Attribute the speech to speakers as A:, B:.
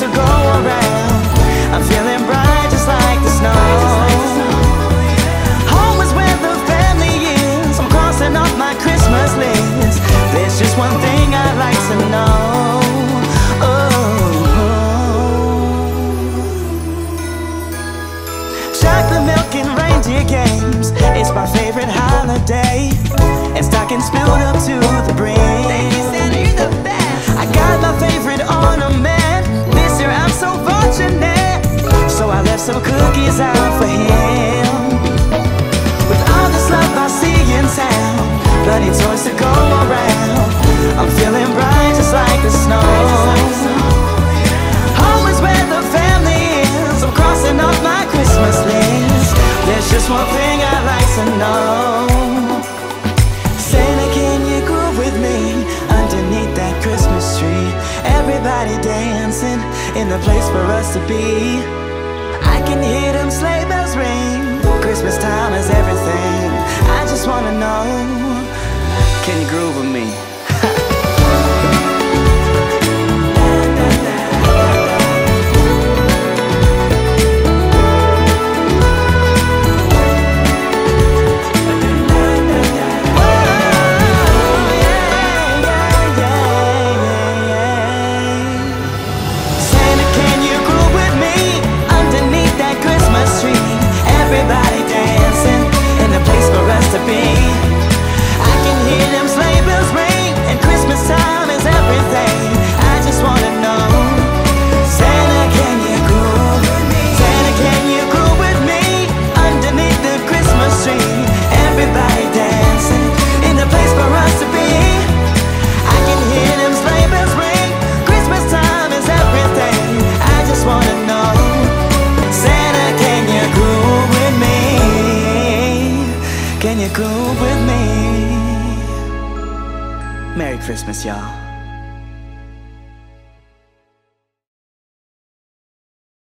A: to go around out for him. With all this love I see in town, plenty toys to go around. I'm feeling bright just like the snow. Home is where the family is. I'm crossing off my Christmas list. There's just one thing I'd like to know. Santa, can you groove with me underneath that Christmas tree? Everybody dancing in the place for us to be. Can hear them sleigh bells ring. Christmas time is everything. I just wanna know, can you groove With me? Merry Christmas, y'all.